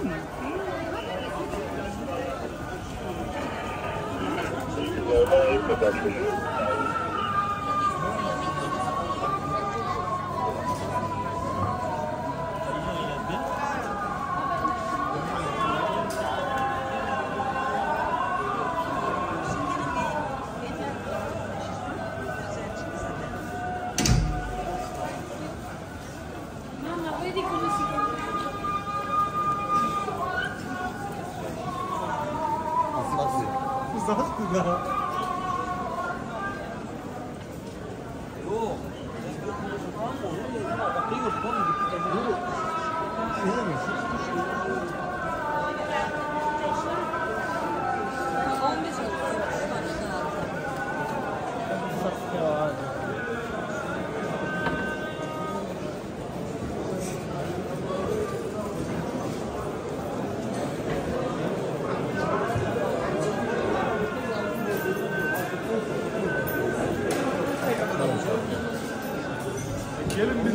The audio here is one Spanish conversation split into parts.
Thank you. さすが。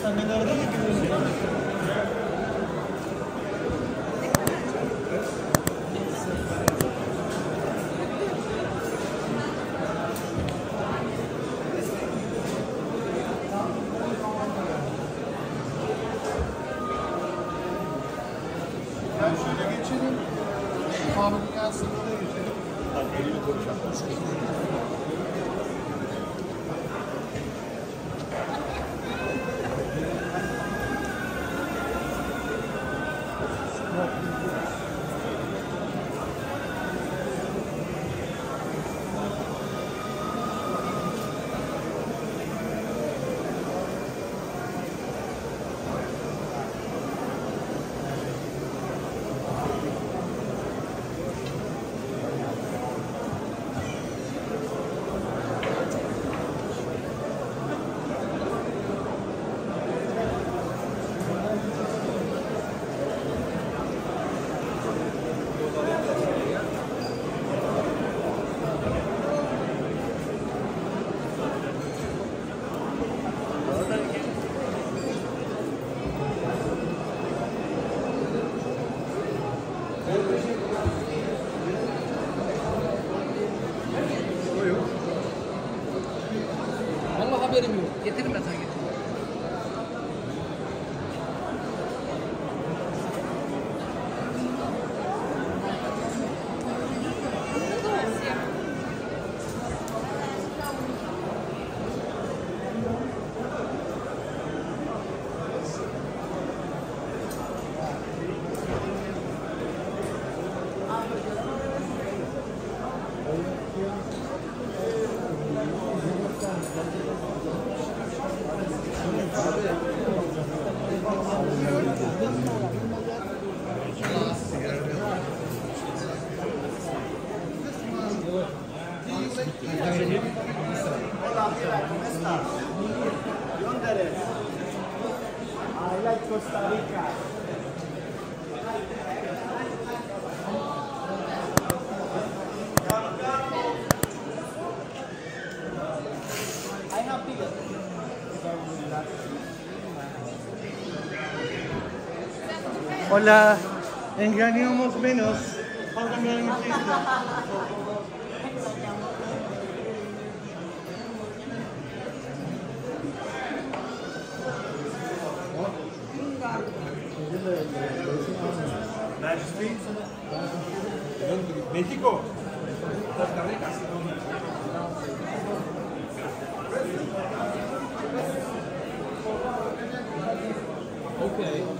Santa Menor, Costa Rica. Hola, engañamos menos. México, Costa Rica. Okay.